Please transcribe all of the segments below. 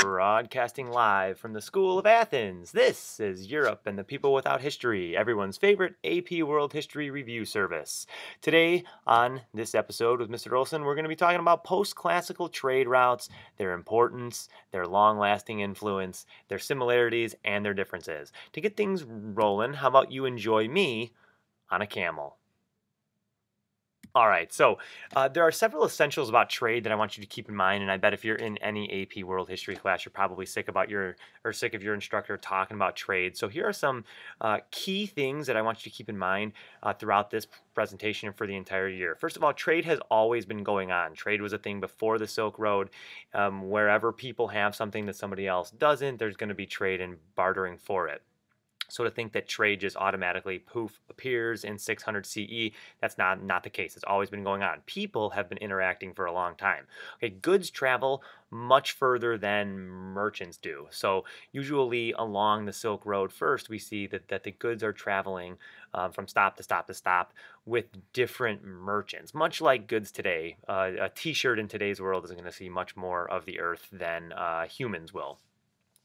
Broadcasting live from the School of Athens. This is Europe and the People Without History, everyone's favorite AP World History review service. Today, on this episode with Mr. Olson, we're going to be talking about post classical trade routes, their importance, their long lasting influence, their similarities, and their differences. To get things rolling, how about you enjoy me on a camel? All right, so uh, there are several essentials about trade that I want you to keep in mind, and I bet if you're in any AP World History class, you're probably sick about your or sick of your instructor talking about trade. So here are some uh, key things that I want you to keep in mind uh, throughout this presentation for the entire year. First of all, trade has always been going on. Trade was a thing before the Silk Road. Um, wherever people have something that somebody else doesn't, there's going to be trade and bartering for it. So to think that trade just automatically poof appears in 600 CE, that's not not the case. It's always been going on. People have been interacting for a long time. Okay, goods travel much further than merchants do. So usually along the Silk Road first, we see that, that the goods are traveling um, from stop to stop to stop with different merchants. Much like goods today, uh, a T-shirt in today's world is going to see much more of the earth than uh, humans will.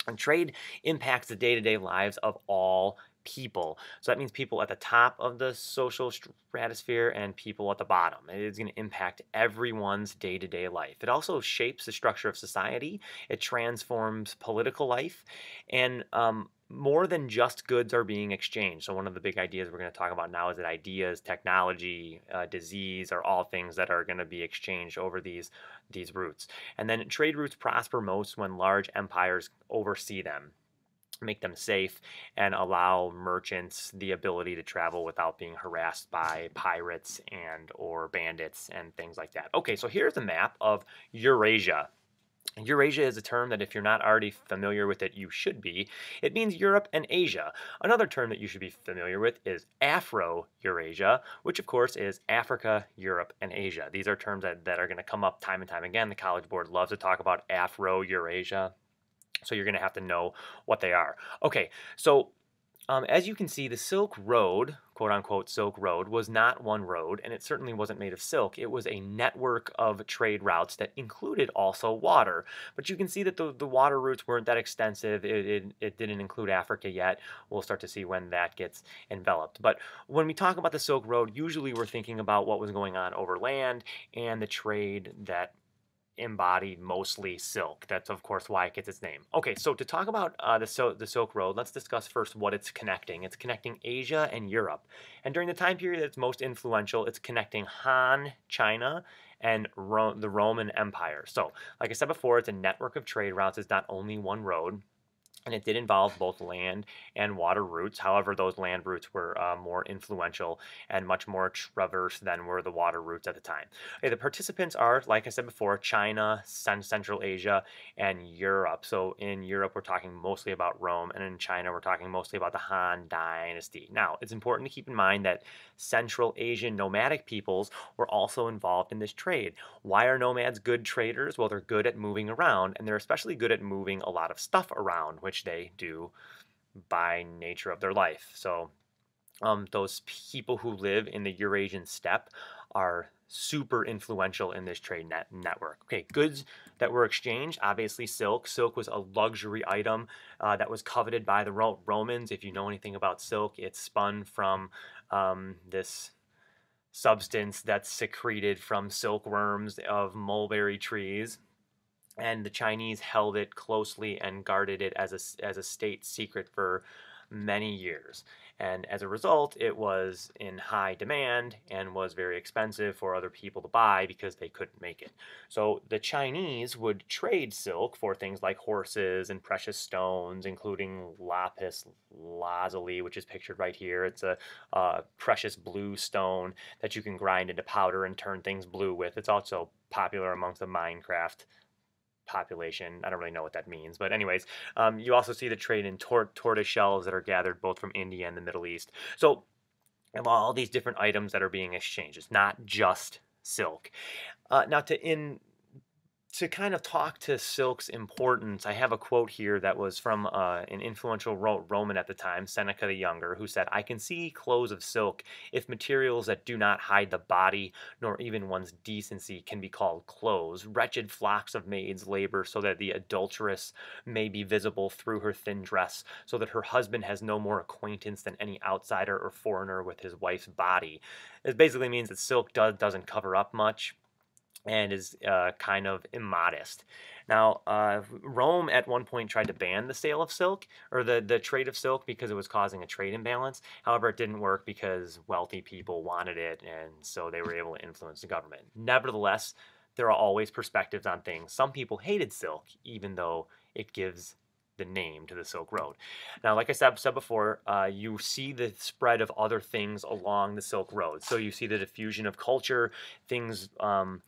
And trade impacts the day to day lives of all people. So that means people at the top of the social stratosphere and people at the bottom. It is going to impact everyone's day to day life. It also shapes the structure of society, it transforms political life, and um, more than just goods are being exchanged. So, one of the big ideas we're going to talk about now is that ideas, technology, uh, disease are all things that are going to be exchanged over these, these routes. And then trade routes prosper most when large empires oversee them make them safe and allow merchants the ability to travel without being harassed by pirates and or bandits and things like that. Okay, so here's a map of Eurasia. Eurasia is a term that if you're not already familiar with it, you should be. It means Europe and Asia. Another term that you should be familiar with is Afro-Eurasia, which of course is Africa, Europe, and Asia. These are terms that, that are going to come up time and time again. The College Board loves to talk about Afro-Eurasia. So you're going to have to know what they are. Okay, so um, as you can see, the Silk Road, quote unquote Silk Road, was not one road, and it certainly wasn't made of silk. It was a network of trade routes that included also water. But you can see that the, the water routes weren't that extensive. It, it, it didn't include Africa yet. We'll start to see when that gets enveloped. But when we talk about the Silk Road, usually we're thinking about what was going on over land and the trade that embodied mostly silk. That's of course why it gets its name. Okay, so to talk about uh, the, Sil the Silk Road, let's discuss first what it's connecting. It's connecting Asia and Europe. And during the time period that's most influential, it's connecting Han, China, and Ro the Roman Empire. So, like I said before, it's a network of trade routes. It's not only one road and it did involve both land and water routes. However, those land routes were uh, more influential and much more traversed than were the water routes at the time. Okay, the participants are, like I said before, China, Central Asia, and Europe. So in Europe, we're talking mostly about Rome, and in China, we're talking mostly about the Han Dynasty. Now, it's important to keep in mind that Central Asian nomadic peoples were also involved in this trade. Why are nomads good traders? Well, they're good at moving around, and they're especially good at moving a lot of stuff around, which they do by nature of their life. So um, those people who live in the Eurasian steppe are super influential in this trade net network. Okay, goods that were exchanged, obviously silk. Silk was a luxury item uh, that was coveted by the Ro Romans. If you know anything about silk, it's spun from um, this substance that's secreted from silkworms of mulberry trees and the Chinese held it closely and guarded it as a, as a state secret for many years. And as a result, it was in high demand and was very expensive for other people to buy because they couldn't make it. So the Chinese would trade silk for things like horses and precious stones, including lapis lazuli, which is pictured right here. It's a precious blue stone that you can grind into powder and turn things blue with. It's also popular amongst the Minecraft population. I don't really know what that means, but anyways, um, you also see the trade in tor tortoise shells that are gathered both from India and the Middle East. So of all these different items that are being exchanged. It's not just silk. Uh, now to in to kind of talk to silk's importance, I have a quote here that was from uh, an influential Ro- Roman at the time, Seneca the Younger, who said, I can see clothes of silk if materials that do not hide the body nor even one's decency can be called clothes. Wretched flocks of maids labor so that the adulteress may be visible through her thin dress, so that her husband has no more acquaintance than any outsider or foreigner with his wife's body. It basically means that silk does, doesn't cover up much and is uh, kind of immodest. Now, uh, Rome at one point tried to ban the sale of silk or the, the trade of silk because it was causing a trade imbalance. However, it didn't work because wealthy people wanted it, and so they were able to influence the government. Nevertheless, there are always perspectives on things. Some people hated silk, even though it gives the name to the Silk Road. Now, like I said, said before, uh, you see the spread of other things along the Silk Road. So you see the diffusion of culture, things um,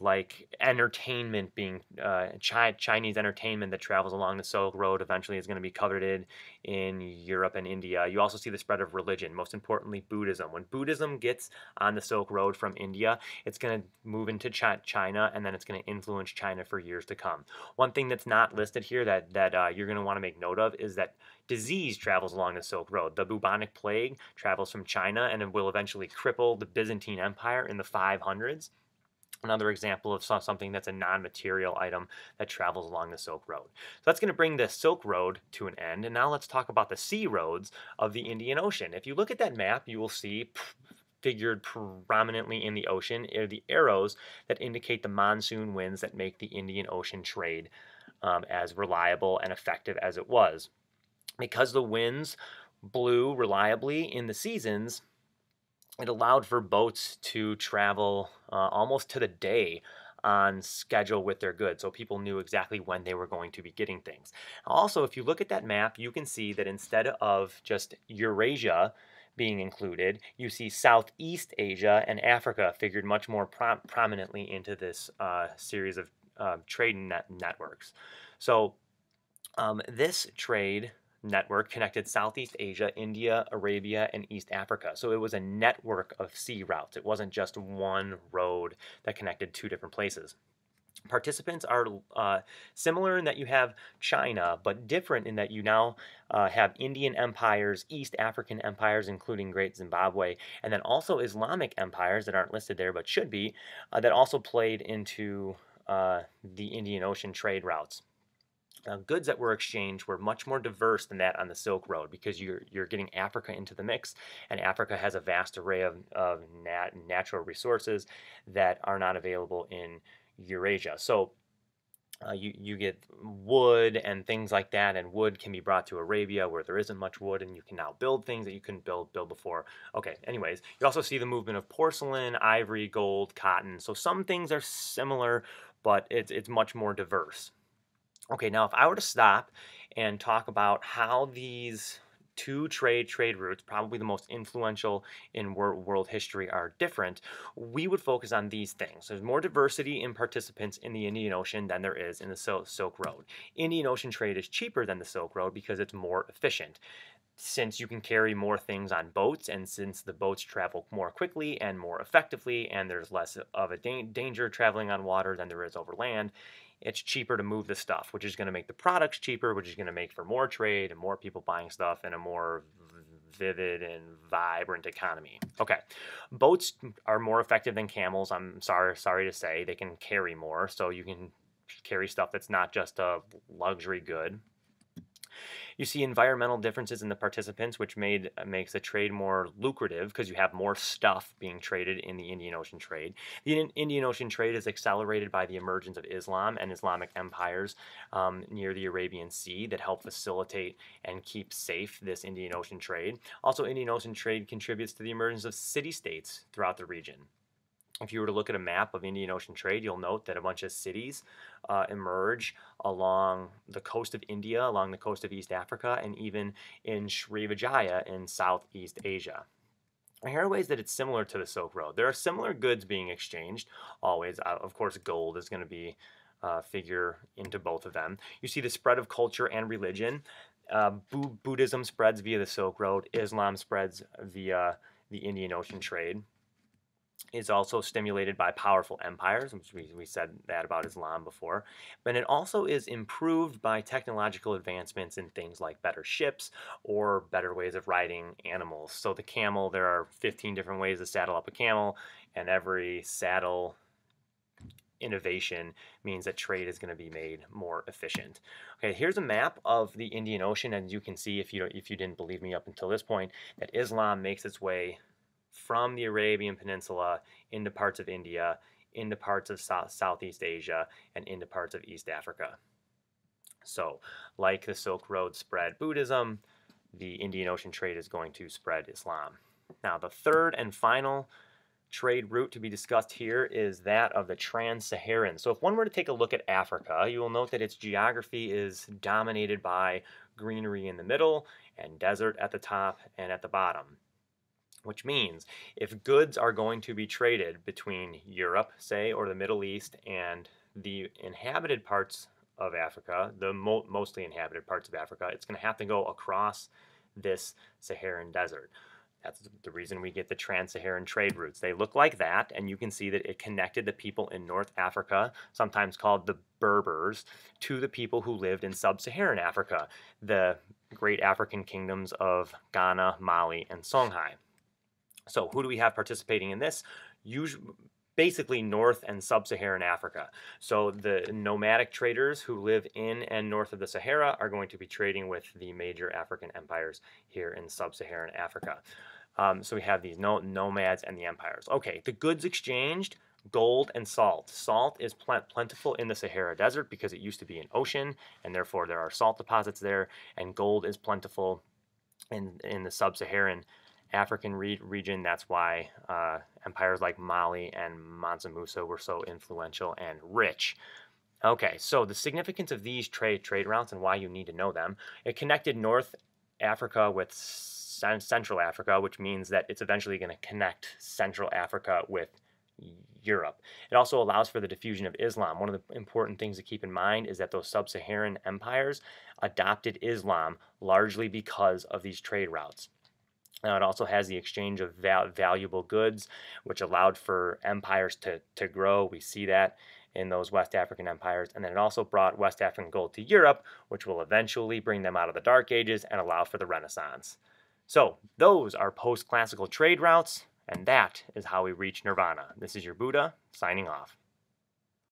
like entertainment being uh, Chi- Chinese entertainment that travels along the Silk Road eventually is going to be coveted in Europe and India. You also see the spread of religion, most importantly Buddhism. When Buddhism gets on the Silk Road from India, it's going to move into Chi- China and then it's going to influence China for years to come. One thing that's not listed here that that uh, you're going to want to make note of is that disease travels along the Silk Road. The bubonic plague travels from China and it will eventually cripple the Byzantine Empire in the 500s another example of something that's a non-material item that travels along the Silk Road. So that's going to bring the Silk Road to an end. And now let's talk about the sea roads of the Indian Ocean. If you look at that map, you will see figured prominently in the ocean are the arrows that indicate the monsoon winds that make the Indian Ocean trade um, as reliable and effective as it was. Because the winds blew reliably in the seasons, it allowed for boats to travel uh, almost to the day on schedule with their goods so people knew exactly when they were going to be getting things. Also, if you look at that map, you can see that instead of just Eurasia being included, you see Southeast Asia and Africa figured much more prom prominently into this uh, series of uh, trade net networks. So um, this trade network connected Southeast Asia, India, Arabia, and East Africa. So it was a network of sea routes. It wasn't just one road that connected two different places. Participants are uh, similar in that you have China, but different in that you now uh, have Indian empires, East African empires, including Great Zimbabwe, and then also Islamic empires that aren't listed there but should be, uh, that also played into uh, the Indian Ocean trade routes. Now, goods that were exchanged were much more diverse than that on the Silk Road because you're, you're getting Africa into the mix, and Africa has a vast array of, of nat natural resources that are not available in Eurasia. So uh, you, you get wood and things like that, and wood can be brought to Arabia where there isn't much wood, and you can now build things that you couldn't build build before. Okay, anyways, you also see the movement of porcelain, ivory, gold, cotton. So some things are similar, but it's, it's much more diverse. Okay, now if I were to stop and talk about how these two trade trade routes, probably the most influential in world history, are different, we would focus on these things. There's more diversity in participants in the Indian Ocean than there is in the Silk Road. Indian Ocean trade is cheaper than the Silk Road because it's more efficient. Since you can carry more things on boats, and since the boats travel more quickly and more effectively, and there's less of a da danger traveling on water than there is over land, it's cheaper to move the stuff, which is going to make the products cheaper, which is going to make for more trade and more people buying stuff and a more vivid and vibrant economy. Okay, boats are more effective than camels. I'm sorry, sorry to say they can carry more, so you can carry stuff that's not just a luxury good. You see environmental differences in the participants, which made uh, makes the trade more lucrative because you have more stuff being traded in the Indian Ocean trade. The Indian Ocean trade is accelerated by the emergence of Islam and Islamic empires um, near the Arabian Sea that help facilitate and keep safe this Indian Ocean trade. Also, Indian Ocean trade contributes to the emergence of city-states throughout the region. If you were to look at a map of Indian Ocean trade, you'll note that a bunch of cities uh, emerge along the coast of India, along the coast of East Africa, and even in Srivijaya in Southeast Asia. here are ways that it's similar to the Silk Road. There are similar goods being exchanged, always. Uh, of course, gold is going to be uh, figure into both of them. You see the spread of culture and religion. Uh, Buddhism spreads via the Silk Road. Islam spreads via the Indian Ocean trade. Is also stimulated by powerful empires, which we, we said that about Islam before, but it also is improved by technological advancements in things like better ships or better ways of riding animals. So the camel, there are 15 different ways to saddle up a camel, and every saddle innovation means that trade is going to be made more efficient. Okay, here's a map of the Indian Ocean, and you can see if you if you didn't believe me up until this point that Islam makes its way from the Arabian Peninsula into parts of India, into parts of South, Southeast Asia, and into parts of East Africa. So, like the Silk Road spread Buddhism, the Indian Ocean trade is going to spread Islam. Now, the third and final trade route to be discussed here is that of the Trans-Saharan. So if one were to take a look at Africa, you will note that its geography is dominated by greenery in the middle and desert at the top and at the bottom which means if goods are going to be traded between Europe, say, or the Middle East and the inhabited parts of Africa, the mo mostly inhabited parts of Africa, it's going to have to go across this Saharan desert. That's the reason we get the trans-Saharan trade routes. They look like that, and you can see that it connected the people in North Africa, sometimes called the Berbers, to the people who lived in sub-Saharan Africa, the great African kingdoms of Ghana, Mali, and Songhai. So who do we have participating in this? Usually, basically North and Sub-Saharan Africa. So the nomadic traders who live in and north of the Sahara are going to be trading with the major African empires here in Sub-Saharan Africa. Um, so we have these no nomads and the empires. Okay, the goods exchanged, gold and salt. Salt is plentiful in the Sahara Desert because it used to be an ocean, and therefore there are salt deposits there, and gold is plentiful in, in the Sub-Saharan African re region. That's why uh, empires like Mali and Mansa Musa were so influential and rich. Okay, so the significance of these trade trade routes and why you need to know them. It connected North Africa with Central Africa, which means that it's eventually going to connect Central Africa with Europe. It also allows for the diffusion of Islam. One of the important things to keep in mind is that those sub-Saharan empires adopted Islam largely because of these trade routes. Now, it also has the exchange of val valuable goods, which allowed for empires to, to grow. We see that in those West African empires. And then it also brought West African gold to Europe, which will eventually bring them out of the Dark Ages and allow for the Renaissance. So, those are post classical trade routes, and that is how we reach nirvana. This is your Buddha, signing off.